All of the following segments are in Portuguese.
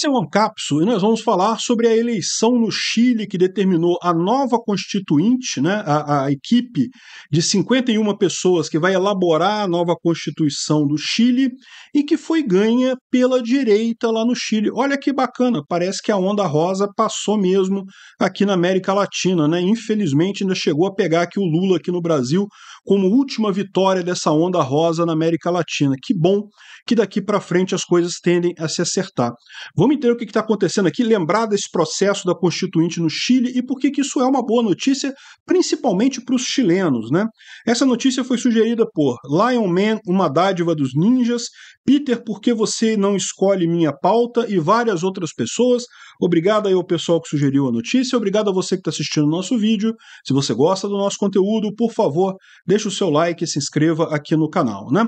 Esse é o Ancapso e nós vamos falar sobre a eleição no Chile que determinou a nova constituinte, né, a, a, equipe de 51 pessoas que vai elaborar a nova constituição do Chile e que foi ganha pela direita lá no Chile. Olha que bacana, parece que a onda rosa passou mesmo aqui na América Latina, né? Infelizmente ainda chegou a pegar aqui o Lula aqui no Brasil como última vitória dessa onda rosa na América Latina. Que bom que daqui para frente as coisas tendem a se acertar. Vamos entender o que está acontecendo aqui, lembrar desse processo da Constituinte no Chile e por que isso é uma boa notícia, principalmente para os chilenos. Né? Essa notícia foi sugerida por Lion Man, Uma Dádiva dos Ninjas, Peter, por que você não escolhe minha pauta e várias outras pessoas. Obrigado aí ao pessoal que sugeriu a notícia, obrigado a você que está assistindo o nosso vídeo. Se você gosta do nosso conteúdo, por favor, deixe o seu like e se inscreva aqui no canal. Né?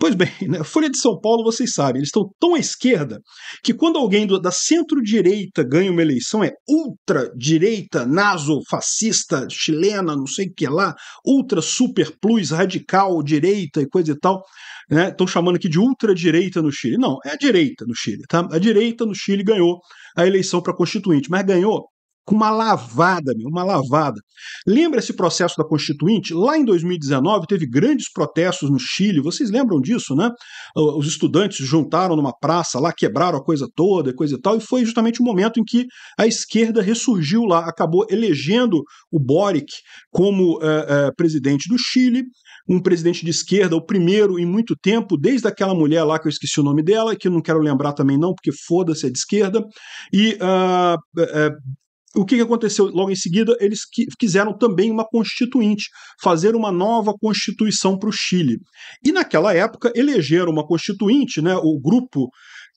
Pois bem, na Folha de São Paulo, vocês sabem, eles estão tão à esquerda que quando alguém do, da centro-direita ganha uma eleição, é ultra-direita, naso, fascista, chilena, não sei o que lá, ultra, super, plus, radical, direita e coisa e tal, Estão né? chamando aqui de ultra-direita no Chile. Não, é a direita no Chile. Tá? A direita no Chile ganhou a eleição para constituinte, mas ganhou com uma lavada, meu, uma lavada. Lembra esse processo da Constituinte? Lá em 2019 teve grandes protestos no Chile, vocês lembram disso, né? Os estudantes juntaram numa praça lá, quebraram a coisa toda, coisa e tal, e foi justamente o momento em que a esquerda ressurgiu lá, acabou elegendo o Boric como é, é, presidente do Chile, um presidente de esquerda, o primeiro em muito tempo, desde aquela mulher lá que eu esqueci o nome dela, que eu não quero lembrar também não, porque foda-se é de esquerda, e uh, o que aconteceu logo em seguida? Eles quiseram também uma constituinte, fazer uma nova constituição para o Chile. E naquela época elegeram uma constituinte, né, o grupo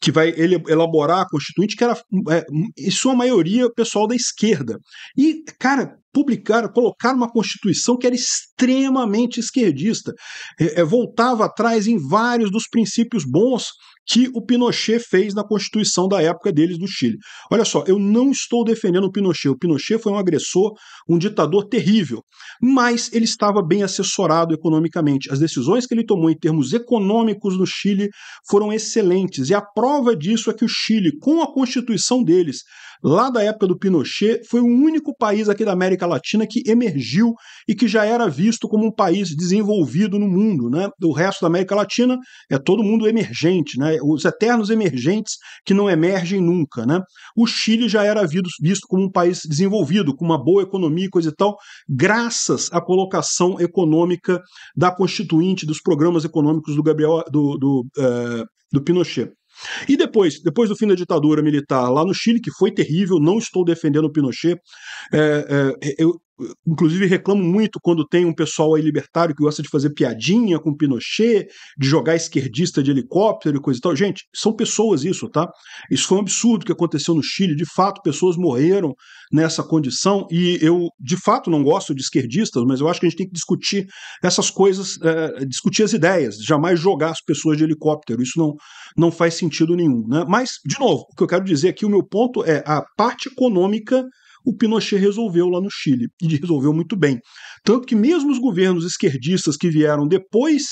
que vai elaborar a constituinte, que era, é, em sua maioria, pessoal da esquerda. E, cara, publicaram, colocaram uma constituição que era extremamente esquerdista, é, é, voltava atrás em vários dos princípios bons que o Pinochet fez na Constituição da época deles do Chile. Olha só, eu não estou defendendo o Pinochet. O Pinochet foi um agressor, um ditador terrível, mas ele estava bem assessorado economicamente. As decisões que ele tomou em termos econômicos no Chile foram excelentes, e a prova disso é que o Chile, com a Constituição deles, lá da época do Pinochet, foi o único país aqui da América Latina que emergiu e que já era visto como um país desenvolvido no mundo. Né? O resto da América Latina é todo mundo emergente, né? os eternos emergentes que não emergem nunca. Né? O Chile já era visto como um país desenvolvido, com uma boa economia e coisa e tal, graças à colocação econômica da Constituinte, dos programas econômicos do Gabriel do, do, uh, do Pinochet. E depois, depois do fim da ditadura militar lá no Chile, que foi terrível, não estou defendendo o Pinochet, é, é, eu, inclusive reclamo muito quando tem um pessoal aí libertário que gosta de fazer piadinha com Pinochet, de jogar esquerdista de helicóptero e coisa e tal. Gente, são pessoas isso, tá? Isso foi um absurdo que aconteceu no Chile. De fato, pessoas morreram nessa condição e eu, de fato, não gosto de esquerdistas, mas eu acho que a gente tem que discutir essas coisas, é, discutir as ideias, jamais jogar as pessoas de helicóptero. Isso não, não faz sentido nenhum, né? Mas, de novo, o que eu quero dizer aqui, o meu ponto é a parte econômica o Pinochet resolveu lá no Chile, e resolveu muito bem. Tanto que mesmo os governos esquerdistas que vieram depois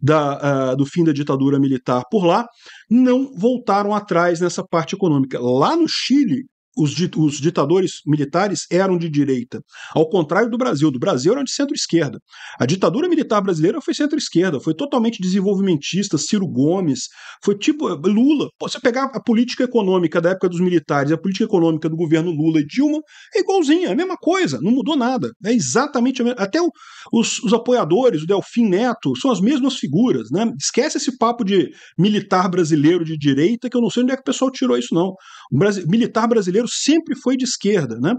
da, uh, do fim da ditadura militar por lá, não voltaram atrás nessa parte econômica. Lá no Chile, os, os, ditadores militares eram de direita. Ao contrário do Brasil. Do Brasil eram de centro-esquerda. A ditadura militar brasileira foi centro-esquerda, foi totalmente desenvolvimentista. Ciro Gomes, foi tipo Lula. Você pegar a política econômica da época dos militares, a política econômica do governo Lula e Dilma, é igualzinha, é a mesma coisa, não mudou nada. É exatamente a mesma. Até o, os, os, apoiadores, o Delfim Neto, são as mesmas figuras. Né? Esquece esse papo de militar brasileiro de direita, que eu não sei onde é que o pessoal tirou isso, não. O militar brasileiro sempre foi de esquerda, né?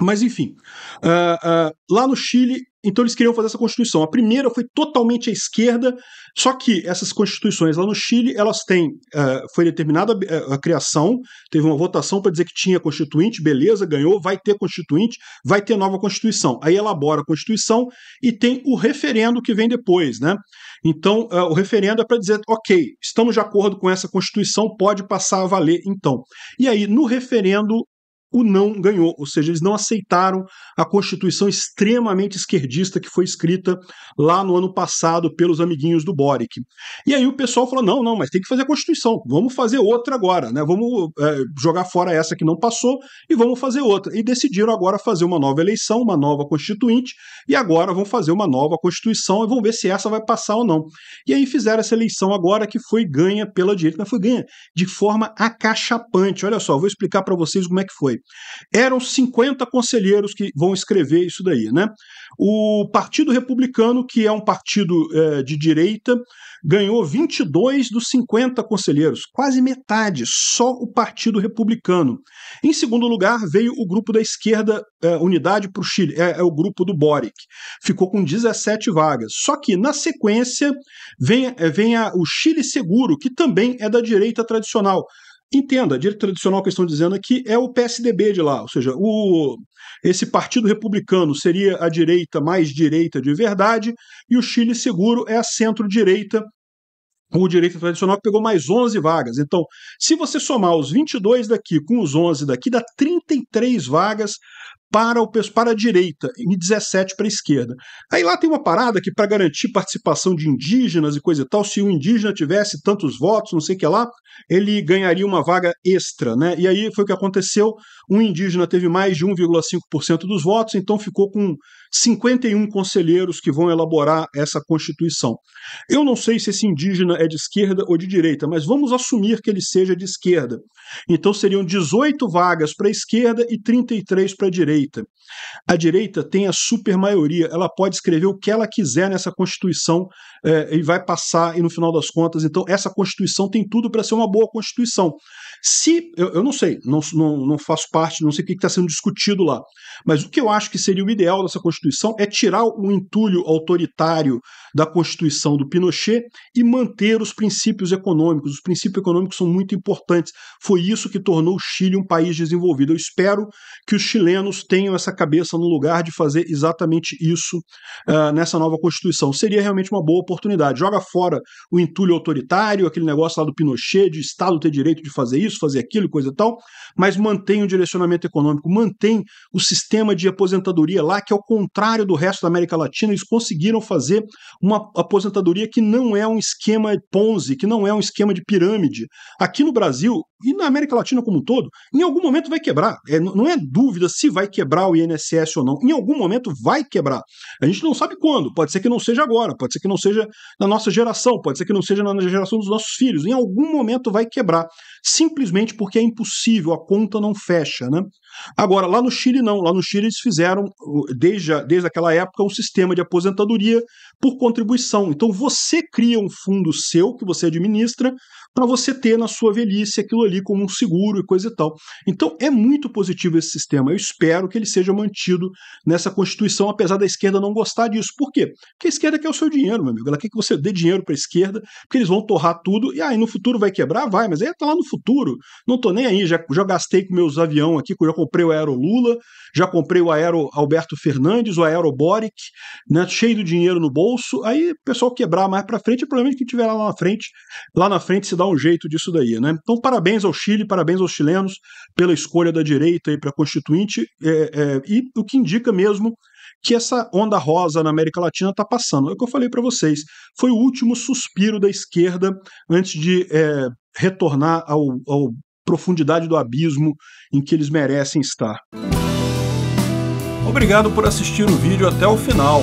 Mas enfim, uh, uh, lá no Chile, então eles queriam fazer essa constituição. A primeira foi totalmente à esquerda, só que essas constituições lá no Chile, elas têm, uh, foi determinada a, a criação, teve uma votação para dizer que tinha constituinte, beleza, ganhou, vai ter constituinte, vai ter nova constituição. Aí elabora a constituição e tem o referendo que vem depois, né? Então, o referendo é para dizer, ok, estamos de acordo com essa constituição, pode passar a valer então. E aí, no referendo, o não ganhou, ou seja, eles não aceitaram a Constituição extremamente esquerdista que foi escrita lá no ano passado pelos amiguinhos do Boric. E aí o pessoal falou: não, não, mas tem que fazer a Constituição, vamos fazer outra agora, né? Vamos é, jogar fora essa que não passou e vamos fazer outra. E decidiram agora fazer uma nova eleição, uma nova Constituinte, e agora vão fazer uma nova Constituição e vão ver se essa vai passar ou não. E aí fizeram essa eleição agora que foi ganha pela direita, mas foi ganha de forma acachapante. Olha só, vou explicar para vocês como é que foi. Eram 50 conselheiros que vão escrever isso daí, né? O Partido Republicano, que é um partido é, de direita, ganhou 22 dos 50 conselheiros, quase metade, só o Partido Republicano. Em segundo lugar, veio o grupo da esquerda é, Unidade para o Chile, é, é, o grupo do Boric, ficou com 17 vagas. Só que, na sequência, vem, é, vem a, o Chile Seguro, que também é da direita tradicional. Entenda, a direita tradicional que estão dizendo aqui é o PSDB de lá, ou seja, o, esse partido republicano seria a direita mais direita de verdade, e o Chile Seguro é a centro-direita, o direita tradicional que pegou mais 11 vagas. Então, se você somar os 22 daqui com os 11 daqui, dá 33 vagas para, o, para a direita e 17 para a esquerda. Aí lá tem uma parada que, para garantir participação de indígenas e coisa e tal, se o indígena tivesse tantos votos, não sei o que lá, ele ganharia uma vaga extra. Né? E aí foi o que aconteceu: um indígena teve mais de 1,5% dos votos, então ficou com 51 conselheiros que vão elaborar essa Constituição. Eu não sei se esse indígena é de esquerda ou de direita, mas vamos assumir que ele seja de esquerda. Então seriam 18 vagas para a esquerda e 33 para a direita. A direita tem a supermaioria, ela pode escrever o que ela quiser nessa Constituição é, e vai passar, e no final das contas, então essa Constituição tem tudo para ser uma boa Constituição. Se, eu, eu não sei, não, não, não faço parte, não sei o que está sendo discutido lá, mas o que eu acho que seria o ideal dessa Constituição é tirar o entulho autoritário da Constituição do Pinochet e manter os princípios econômicos. Os princípios econômicos são muito importantes. Foi isso que tornou o Chile um país desenvolvido. Eu espero que os chilenos tenham essa cabeça no lugar de fazer exatamente isso uh, nessa nova Constituição. Seria realmente uma boa oportunidade. Joga fora o entulho autoritário, aquele negócio lá do Pinochet, de Estado ter direito de fazer isso, fazer aquilo, coisa e tal, mas mantém o direcionamento econômico, mantém o sistema de aposentadoria lá, que ao contrário do resto da América Latina, eles conseguiram fazer uma aposentadoria que não é um esquema Ponzi, que não é um esquema de pirâmide. Aqui no Brasil, e na América Latina como um todo, em algum momento vai quebrar. É, não é dúvida se vai quebrar o INSS ou não. Em algum momento vai quebrar. A gente não sabe quando. Pode ser que não seja agora, pode ser que não seja na nossa geração, pode ser que não seja na geração dos nossos filhos. Em algum momento vai quebrar. Simplesmente porque é impossível, a conta não fecha. Né? Agora, lá no Chile, não. Lá no Chile, eles fizeram, desde, desde aquela época, um sistema de aposentadoria por contribuição. Então, você cria um fundo seu, que você administra, para você ter na sua velhice aquilo ali como um seguro e coisa e tal. Então é muito positivo esse sistema. Eu espero que ele seja mantido nessa Constituição, apesar da esquerda não gostar disso. Por quê? Porque a esquerda quer o seu dinheiro, meu amigo. Ela quer que você dê dinheiro para a esquerda, porque eles vão torrar tudo, e aí no futuro vai quebrar? Vai, mas aí tá lá no futuro. Não tô nem aí, já, já gastei com meus aviões aqui, já comprei o Aero Lula, já comprei o Aero Alberto Fernandes, o Aero Boric, né, cheio de dinheiro no bolso. Aí o pessoal quebrar mais para frente, é provavelmente que tiver lá na frente, lá na frente se dá um jeito disso daí, né? Então, parabéns ao Chile, parabéns aos chilenos pela escolha da direita para Constituinte, é, é, e o que indica mesmo que essa onda rosa na América Latina está passando. É o que eu falei para vocês. Foi o último suspiro da esquerda antes de é, retornar ao, ao profundidade do abismo em que eles merecem estar. Obrigado por assistir o vídeo até o final.